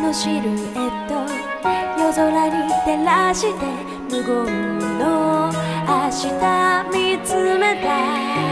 のシルエット。夜空に照らして無言の明日見つめた。